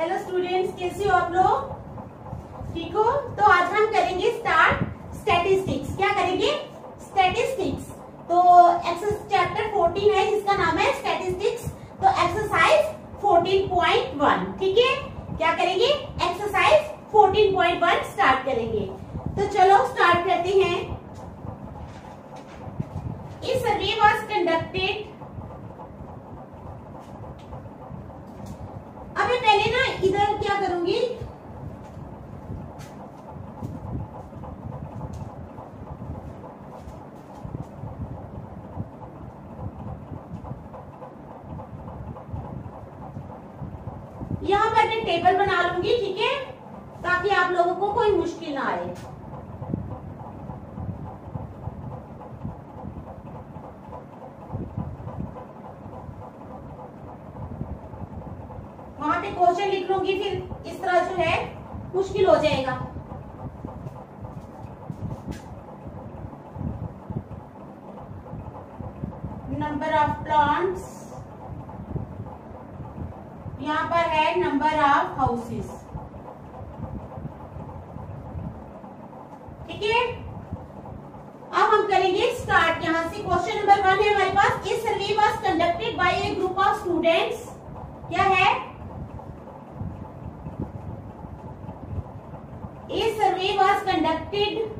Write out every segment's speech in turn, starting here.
Hello students कैसे हो आप लोग? ठीक हो? तो आज हम करेंगे स्टार्ट स्टैटिस्टिक्स क्या करेंगे? स्टैटिस्टिक्स तो एक्सरसाइज चैप्टर 14 है, जिसका नाम है स्टैटिस्टिक्स तो एक्सरसाइज 14.1 ठीक है? क्या करेंगे? एक्सरसाइज 14.1 स्टार्ट करेंगे. तो चलो स्टार्ट करते हैं. इस सर्वे वाज कंडक्टेड अभी पहले ना इधर क्या करूँगी यहाँ पर मैं टेबल बना लूँगी ठीक है ताकि आप लोगों को कोई मुश्किल ना आए वहाँ पे क्वेश्चन लिख लूँगी फिर इस तरह जो है मुश्किल हो जाएगा नंबर ऑफ़ प्लांट्स यहाँ पर है नंबर ऑफ़ हाउसेस ठीक है अब हम करेंगे स्टार्ट यहाँ से क्वेश्चन नंबर वन है हमारे पास इस survey was conducted by a group of students क्या है a survey was conducted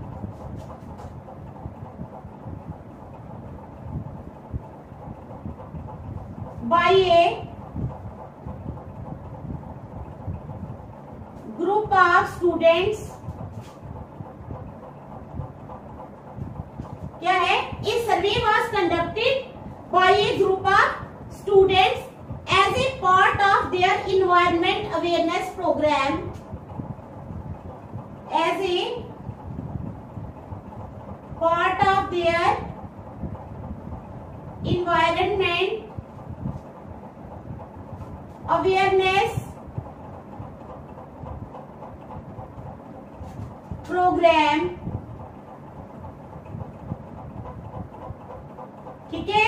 by a group of students. क्या है? इस survey was conducted by a group of students as a part of their environment awareness program as a part of their environment awareness program. ठीक है?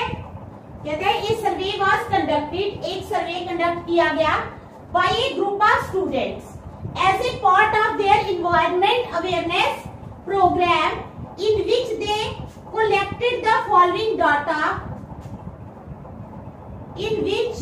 कहते हैं, इस survey was conducted एक survey conduct किया गया by a group of students as a part of their environment awareness program in which they collected the following data in which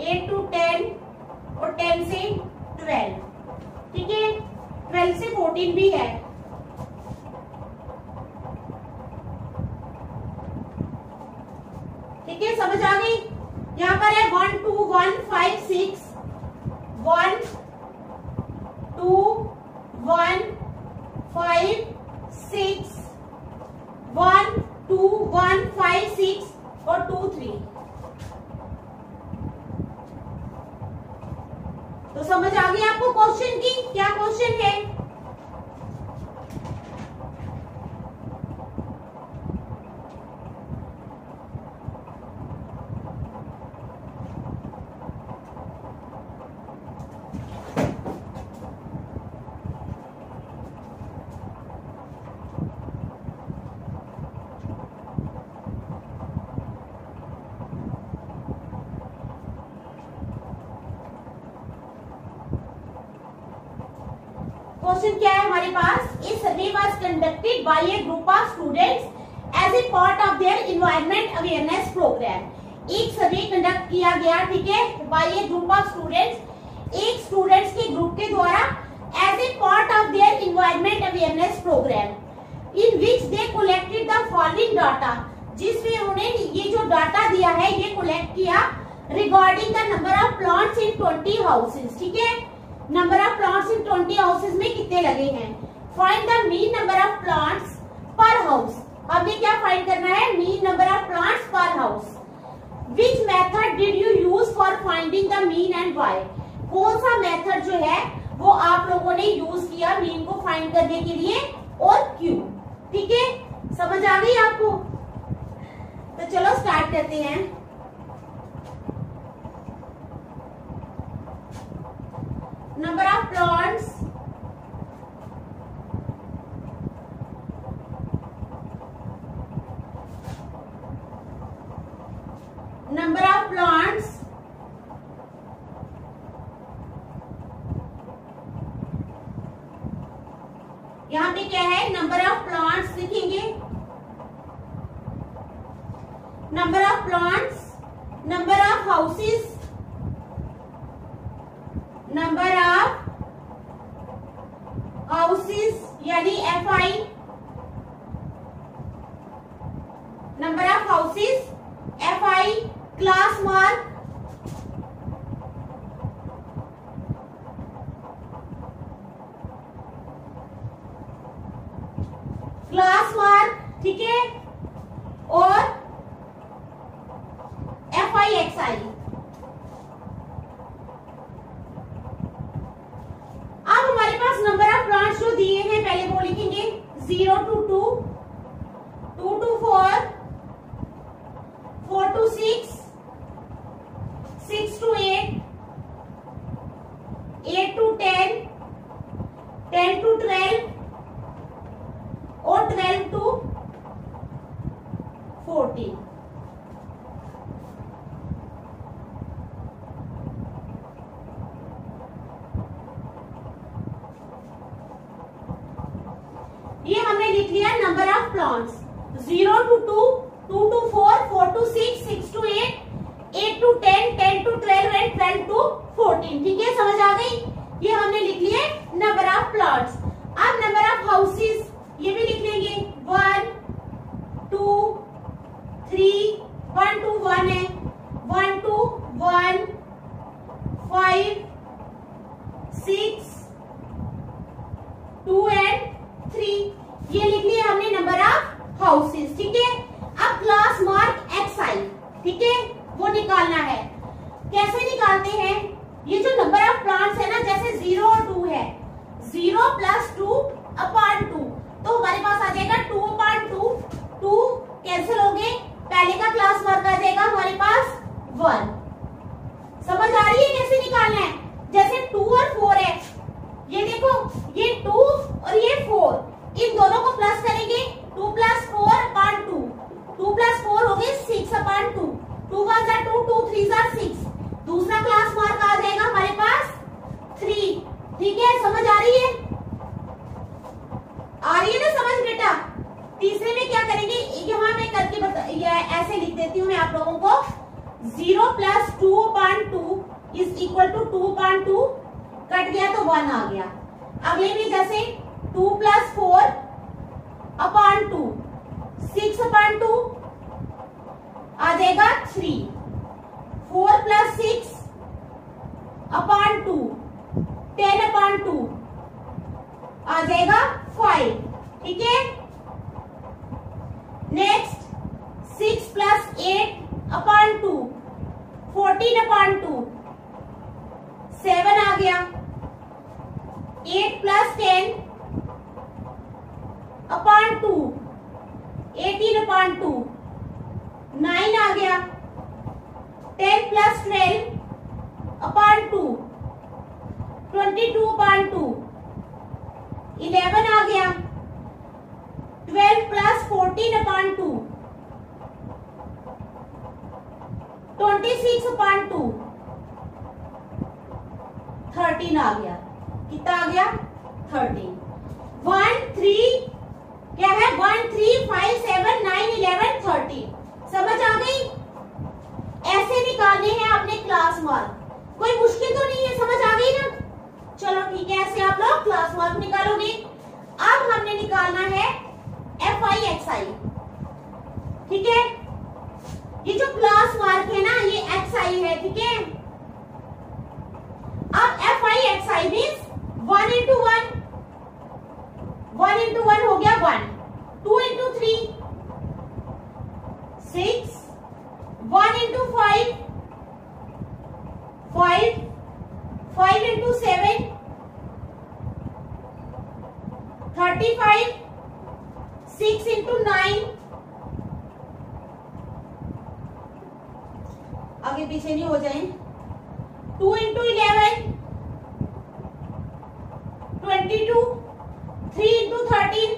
eight two ten और ten से twelve ठीक है? Twelve से fourteen भी है. ठीक है? समझ आ गई? यहाँ पर है one two one five six one two one five six one two one five six और टू समझ आ गई आपको क्वेश्चन की? क्या क्वेश्चन है? क्वेश्चन क्या है हमारे पास? A survey was conducted by a group of students as a part of their environment awareness program एक सर्वे कंडक्ट किया गया, ठीक है? By a group of students एक स्टूडेंट्स के ग्रुप के द्वारा as a part of their environment awareness program in which they collected the following data जिसमें उन्होंने ये जो डाटा दिया है, ये कलेक्ट किया regarding the number of plants in twenty houses ठीक है? Number of plants in twenty houses में कितने लगे हैं? Find the mean number of plants per house हमने क्या फाइंड करना है? Mean number of plants per house which method did you use for finding the mean and why कौन सा मेथड जो है, वो आप लोगों ने यूज़ किया मीन को फाइंड करने के लिए? और क्यों? ठीक है? समझ आ गई आपको? तो चलो स्टार्ट करते हैं। Number of plants. Number of plants. यहाँ पे क्या है? नंबर ऑफ़ प्लांट्स लिखेंगे। Number of plants number of houses number of houses यानी F I number of houses F I class mark class mark ठीक है? और टू वन जार टू टू थ्री जार सिक्स दूसरा क्लास मार्क आ जाएगा हमारे पास थ्री ठीक है? समझ आ रही है? आ रही है ना समझ बेटा? तीसरे में क्या करेंगे? यहाँ मैं करके बता ऐसे लिख देती हूँ मैं आप लोगों को. Zero plus two point two is equal to two point two cut गया तो वन आ गया. अगले में जैसे two plus four upon two six upon two आ जाएगा three four plus six upon two ten upon two आ जाएगा फाइव ठीक है? Next six plus eight upon two fourteen upon two seven आ गया. Eight plus ten upon two eighteen upon two nine आ गया। Ten plus twelve upon two twenty two upon two eleven आ गया। Twelve plus fourteen upon two twenty six upon two thirteen आ गया। कितना आ गया? Thirteen one three क्या है? One three five seven nine eleven thirteen समझ आ गई? ऐसे निकालने हैं आपने क्लास मार्क कोई मुश्किल तो नहीं है? समझ आ गई ना? चलो ठीक है, ऐसे आप लोग क्लास मार्क निकालोगे। अब हमने निकालना है एफ़ आई एक्स आई ठीक है? ये जो क्लास मार्क है ना, ये एक्स आई है ठीक है अब F I X I mean one into one one into one हो गया one two into three six one into five five five into seven thirty five six into nine आगे पीछे नहीं हो जाए two into eleven twenty two three into thirteen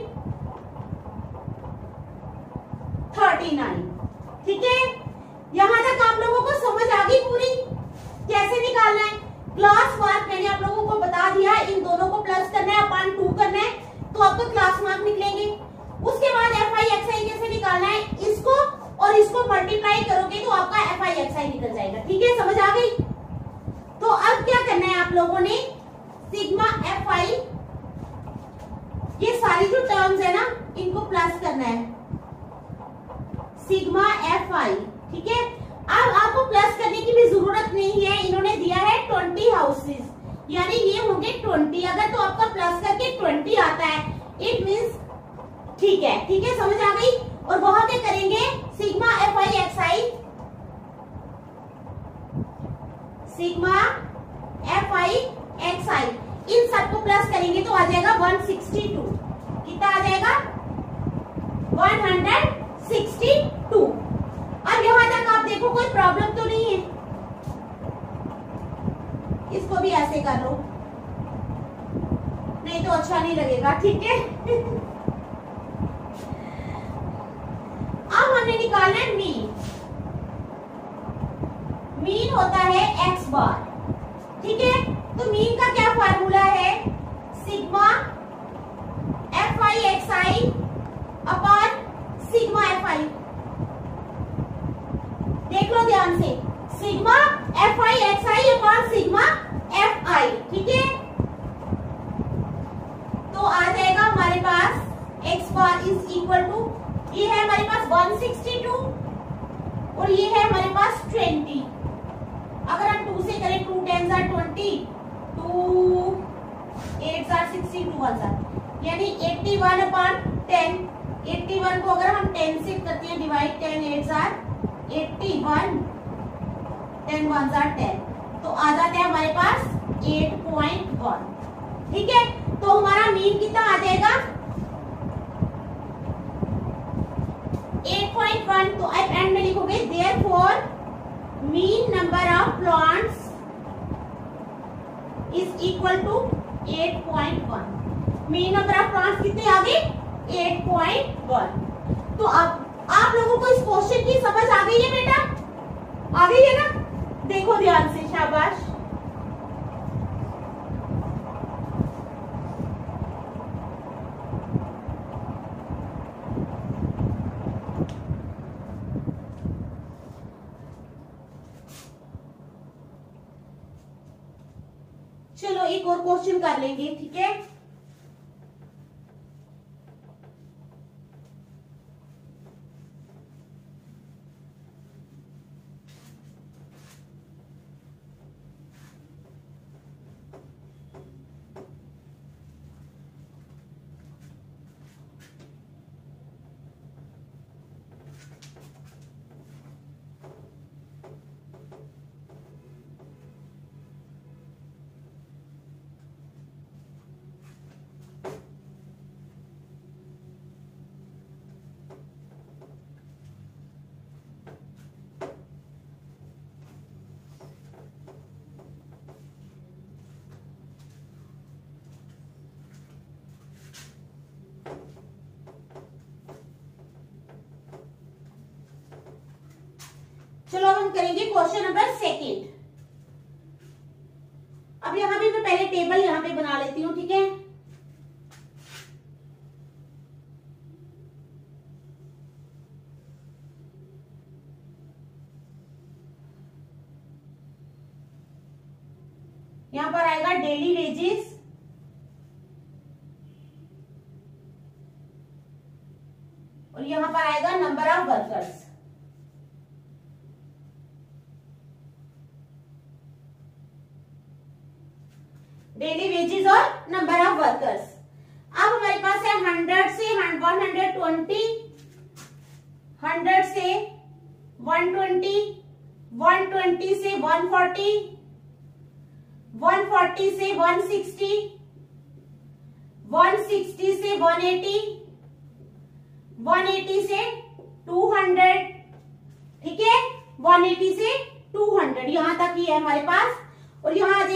thirty nine ठीक है यहाँ तक आप लोगों को समझ आ गई पूरी कैसे निकालना है क्लास मार्क मैंने आप लोगों को बता दिया इन दोनों को प्लस करना है अपान टू करना है तो आपका क्लास मार्क निकलेंगे उसके बाद एफ़ आई एक्स आई कैसे निकालना है इसको और इसको मल्टीप्लाई करोगे तो आपका एक्स आई निकल जाएगा। ठीक है? समझ आ गई? तो अब क्या करना है आप लोगों ने? सिग्मा एफ़ आई ये सारी जो टर्म्स है ना, इनको प्लस करना है। सिग्मा एफ़ आई ठीक है? अब आपको प्लस करने की भी ज़रूरत नहीं है। इन्होंने दिया है ट्वेंटी हाउसेस यानी ये होंगे ट्वेंटी अगर तो आपका प्लस करके ट्वेंटी आता है इट मीन्स ठीक है। ठीक है? समझ आ गई? और वहाँ पे करेंगे? Sigma F I X I sigma F I X I इन सबको प्लस करेंगे तो आ जाएगा 162 कितना आ जाएगा? 162 अब यहाँ तक आप देखो, कोई प्रॉब्लम तो नहीं है। इसको भी ऐसे कर लो। नहीं तो अच्छा नहीं लगेगा, ठीक है? अब हमने निकालना है मीन मीन होता है एक्स बार ठीक है? तो मीन का क्या फार्मूला है? Sigma F I X I upon sigma F I देख लो ध्यान से. Sigma F I X I upon sigma F I ठीक है? तो आ जाएगा हमारे पास X bar is equal to ये है हमारे पास 162 और ये है हमारे पास 20 अगर हम टू से करें टू टेन जार ट्वेंटी टू एट जार सिक्सटी टू वन जार यानी eighty one upon ten eighty one को अगर हम टेन से करते हैं डिवाइड टेन एट जार एट्टी वन टेन वन जार टेन तो आ जाता है हमारे पास एट पॉइंट वन ठीक है? तो हमारा मीन कितना आ जाएगा? 8.1 तो आप एंड में लिखोगे therefore mean number of plants is equal to 8.1 mean number of plants कितने आ गए? 8.1 तो अब आप लोगों को इस क्वेश्चन की समझ आ गई है बेटा? आ गई है ना? देखो ध्यान से, शाबाश। चलो अब हम करेंगे क्वेश्चन नंबर सेकेंड अब यहाँ भी मैं पहले टेबल यहाँ पे बना लेती हूँ, ठीक है? यहाँ पर आएगा डेली वेजेस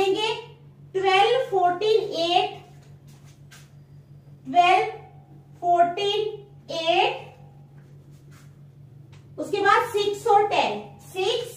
करेंगे? Twelve fourteen eight twelve fourteen eight उसके बाद सिक्स और ten six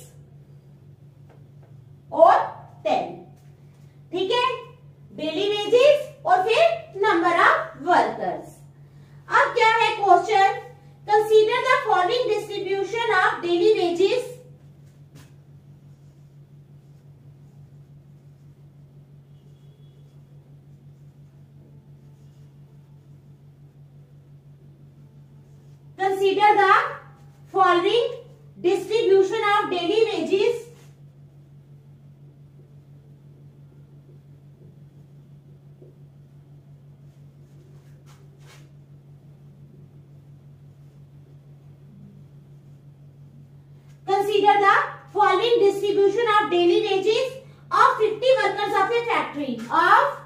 Consider the following distribution of daily wages of 50 workers of a factory. Of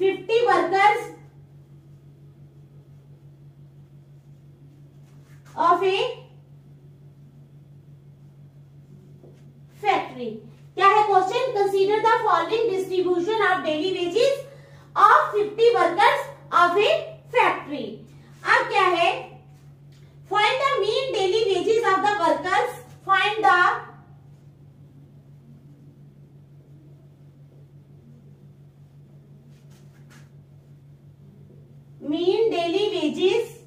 50 workers of a factory. क्या है question consider the following distribution of daily wages of 50 workers of a factory अब क्या है Find the mean daily wages of the workers. Find the mean daily wages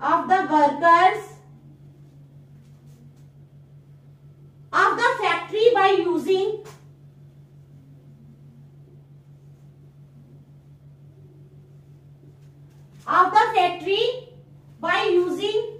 of the workers of the factory by using of the factory by using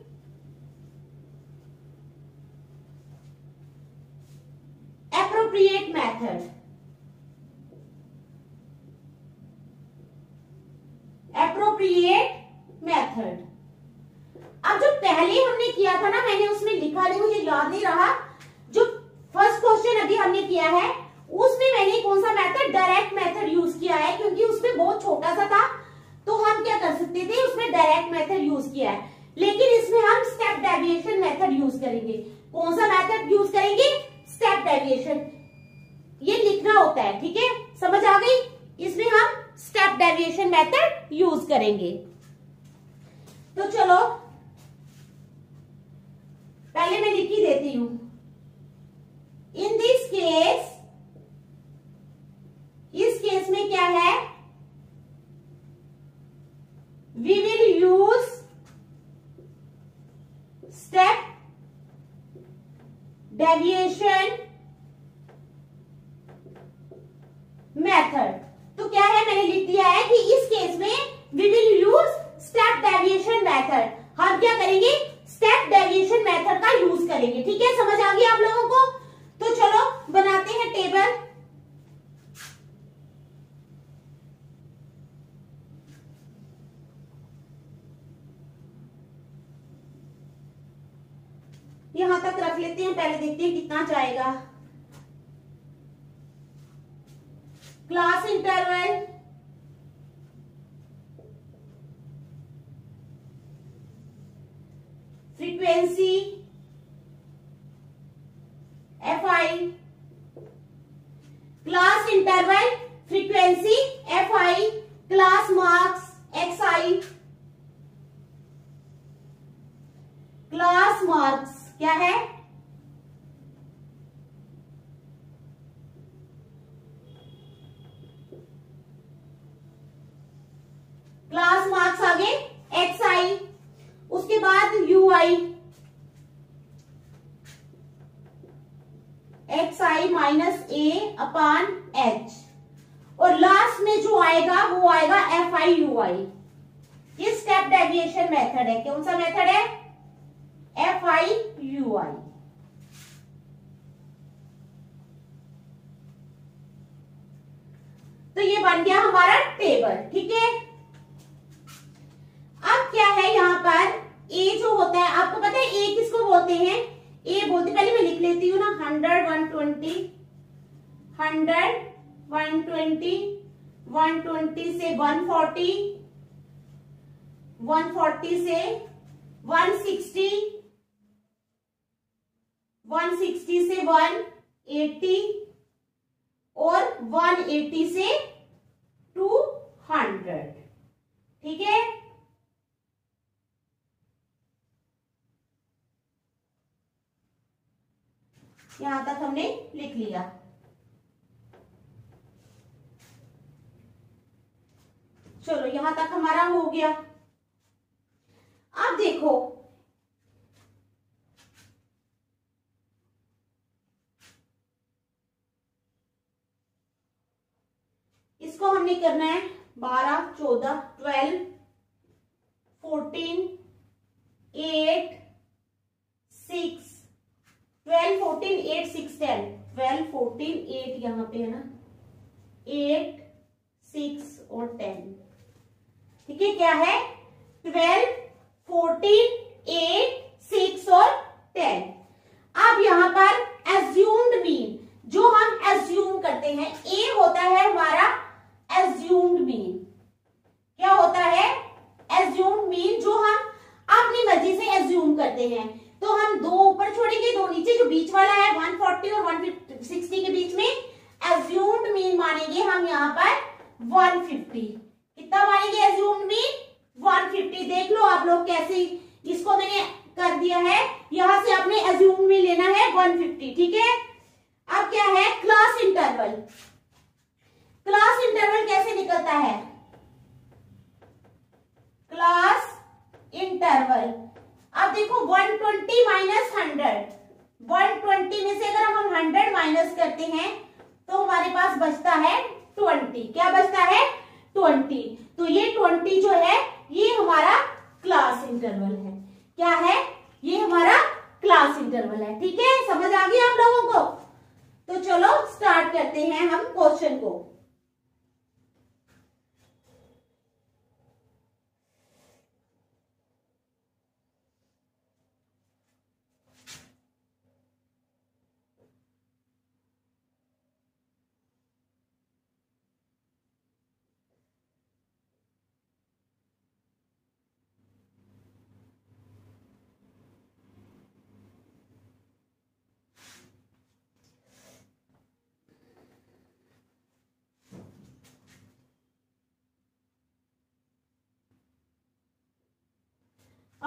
frequency F I class interval frequency F I class marks X I class marks क्या है? Upon H और last में जो आएगा, वो आएगा F I you I ये step deviation method है। कौन सा मेथड है? एफ़ आई यू आई तो ये बन गया हमारा टेबल ठीक है? अब क्या है यहाँ पर? ए जो होता है, आपको पता है ए किसको बोलते हैं? ए बोलते पहले मैं लिख लेती हूँ ना hundred one twenty hundred one twenty one twenty से वन फोर्टी वन फोर्टी से वन सिक्सटी वन सिक्सटी से वन एटी और 180 से 200 ठीक है? यहाँ तक हमने लिख लिया। चलो, यहाँ तक हमारा हो गया। अब देखो। इसको हमने करना है बारह, चौदह, twelve, fourteen, eight, six twelve fourteen eight six ten. Twelve fourteen eight यहाँ पे है ना? एट सिक्स और टेन। ठीक है, क्या है? ट्वेल्व फोर्टीन एट सिक्स और टेन। अब यहाँ पर एज्यूम्ड मीन जो हम एज्यूम करते हैं ए होता है हमारा एज्यूम्ड मीन क्या होता है? एज्यूम्ड मीन जो हम अपनी मर्ज़ी से एज्यूम करते हैं। तो हम दो ऊपर छोड़ेंगे, दो नीचे, जो बीच वाला है 140 और 160 के बीच में एज्यूम्ड मीन मानेंगे हम यहाँ पर 150 कितना मानेंगे एज्यूम्ड मीन 150 देख लो आप लोग कैसे इसको मैंने कर दिया है। यहाँ से आपने एज्यूम मीन लेना है 150 ठीक है? अब क्या है? क्लास इंटरवल क्लास इंटरवल कैसे निकलता है? क्लास इंटरवल अब देखो 120 माइनस हंड्रेड। वन में से अगर हम 100 माइनस करते हैं तो हमारे पास बचता है 20 क्या बचता है? 20 तो ये 20 जो है, ये हमारा क्लास इंटरवल है। क्या है? ये हमारा क्लास इंटरवल है। ठीक है? समझ आ गई आप लोगों को? तो चलो स्टार्ट करते हैं हम क्वेश्चन को।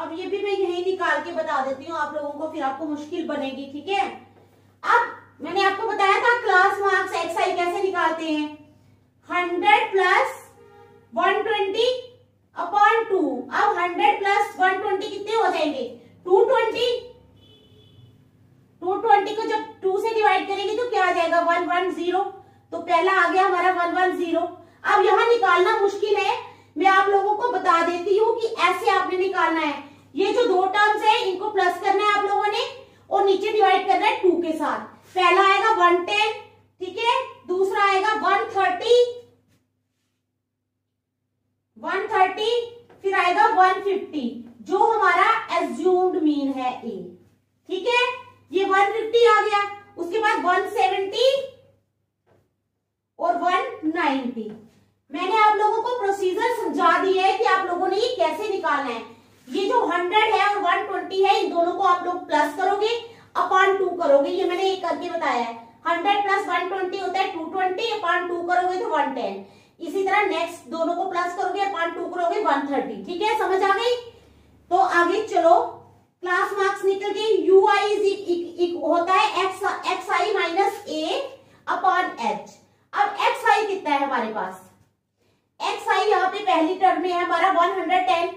अब ये भी मैं यही निकाल के बता देती हूँ आप लोगों को, फिर आपको मुश्किल बनेगी, ठीक है? अब मैंने आपको बताया था क्लास मार्क्स एक्स आई कैसे निकालते हैं। Hundred plus one twenty upon two अब हंड्रेड प्लस वन ट्वेंटी कितने हो जाएँगे? टू ट्वेंटी टू ट्वेंटी को जब टू से डिवाइड करेंगे तो क्या आ जाएगा? वन वन ज़ीरो तो पहला आ गया हमारा वन वन ज़ीरो अब यहाँ निकालना मुश्किल है। मैं आप लोगों को बता देती हूँ कि ऐसे आपने निकालना है। ये जो दो टर्म्स है, इनको प्लस करना है आप लोगों ने, और नीचे डिवाइड करना है टू के साथ। पहला आएगा वन टेन ठीक है? दूसरा आएगा वन थर्टी वन थर्टी फिर आएगा वन फिफ्टी जो हमारा एज्यूम्ड मीन है ए ठीक है? ये वन फिफ्टी आ गया। उसके बाद वन सेवेंटी और वन नाइनटी मैंने आप लोगों को प्रोसीजर समझा दिया है कि आप लोगों ने ये कैसे निकालना है। ये जो हंड्रेड है और वन ट्वेंटी है, इन दोनों को आप लोग प्लस करोगे अपॉन टू करोगे, ये मैंने एक करके बताया है। हंड्रेड प्लस वन ट्वेंटी होता है टू ट्वेंटी अपॉन टू करोगे तो वन टेन इसी तरह नेक्स्ट दोनों को प्लस करोगे अपॉन टू करोगे वन थर्टी ठीक है, समझ आ गई? तो आगे चलो। क्लास मार्क्स निकल गए यू आई इज़ होता है X X I minus A upon H अब एक्स आई कितना है हमारे पास? एक्स आई यहाँ पे पहली टर्म में है हमारा one hundred ten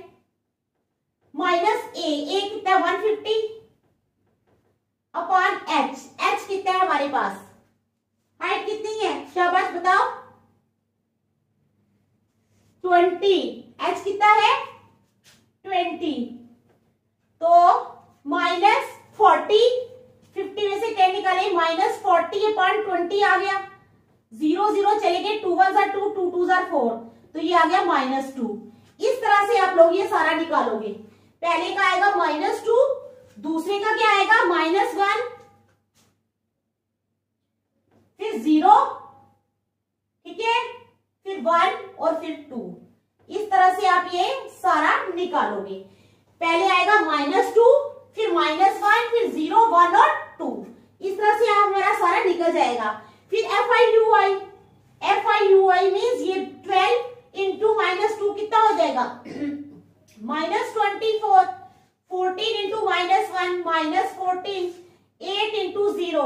minus A A कितना है? One fifty upon H H कितना है हमारे पास? हाइट कितनी है? शाबाश, बताओ। ट्वेंटी। एच कितना है? ट्वेंटी। तो माइनस फोर्टी, फिफ्टी में से टेन निकाले, माइनस फोर्टी अपॉन ट्वेंटी आ गया। ज़ीरो ज़ीरो चले गए, टू वन जार टू टू टू जार फोर। तो ये आ गया माइनस टू। इस तरह से आप लोग ये सारा निकालोगे। पहले का आएगा माइनस टू, दूसरे का क्या आएगा? Minus one. फिर ज़ीरो, ठीक है? फिर वन और फिर टू। इस तरह से आप ये सारा निकालोगे। पहले आएगा माइनस टू, फिर माइनस वन, फिर ज़ीरो, वन और टू। इस तरह से हमारा सारा निकल जाएगा। फिर F I U I F I U I mean ये ट्वेल्व इंटू माइनस टू कितना हो जाएगा? Minus twenty four, fourteen into minus one minus fourteen eight into zero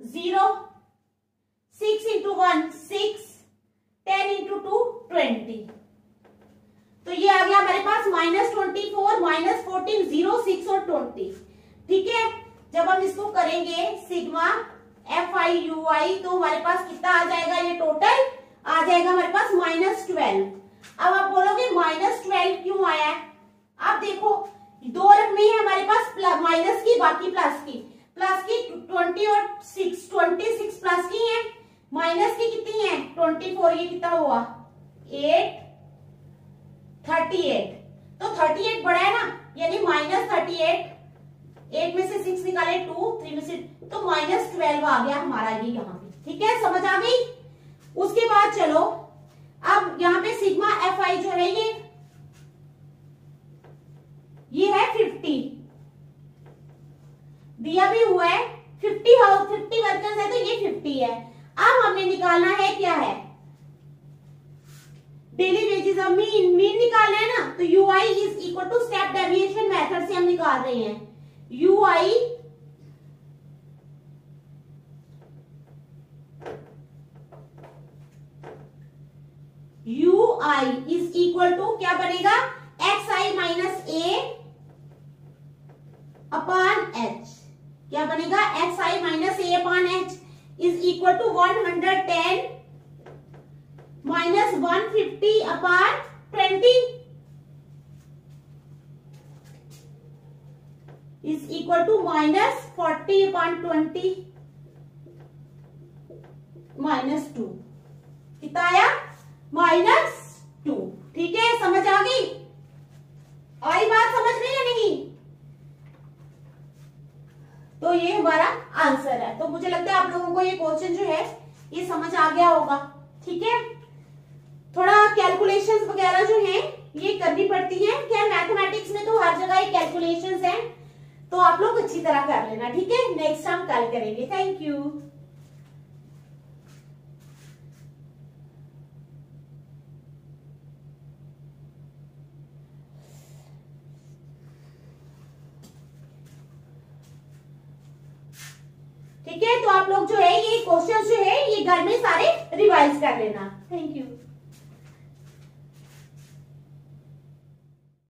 zero six into one six ten into two twenty तो ये आ गया हमारे पास minus twenty four minus fourteen zero six और twenty ठीक है? जब हम इसको करेंगे sigma F I U I तो हमारे पास कितना आ जाएगा ये टोटल आ जाएगा हमारे पास माइनस ट्वेल्व अब आप बोलोगे माइनस ट्वेल्व क्यों आया है? आप देखो, दो रकमें है हमारे पास माइनस की, बाकी प्लस की। प्लस की ट्वेंटी और सिक्स ट्वेंटी सिक्स प्लस की है। माइनस की कितनी है? ट्वेंटी फोर ये कितना हुआ? एट थर्टी एट तो थर्टी एट बड़ा है ना? यानी माइनस थर्टी एट एट में से सिक्स निकाले टू थ्री में से तो माइनस ट्वेल्व आ गया हमारा ये यहाँ पे। ठीक है? समझ आ गई उसके बाद चलो अब यहाँ पे सिग्मा एफ़ आई जो है ये ये है फिफ्टी दिया भी हुआ है फिफ्टी हाउस फिफ्टी वर्कर्स है तो ये फिफ्टी है अब हमने निकालना है क्या है डेली वेजेस अब मीन मीन निकालना है ना तो U I is equal to step deviation method से हम निकाल रहे हैं। U I U I is equal to क्या बनेगा? X I minus A upon H क्या बनेगा? X I minus A upon H is equal to one hundred ten minus one fifty upon twenty is equal to minus forty upon twenty minus two कितना आया minus two ठीक है, समझ आ गई? आई बात समझ में या नहीं? तो ये हमारा आंसर है। तो मुझे लगता है आप लोगों को ये क्वेश्चन जो है, ये समझ आ गया होगा। ठीक है? थोड़ा कैलकुलेशंस वगैरह जो है, ये करनी पड़ती है। क्या मैथमेटिक्स में तो हर जगह कैलकुलेशंस हैं। तो आप लोग अच्छी तरह कर लेना, ठीक है? नेक्स्ट हम कल करेंगे। थैंक यू ठीक है? तो आप लोग जो है, ये क्वेश्चन जो है, ये घर में सारे रिवाइज कर लेना। Thank you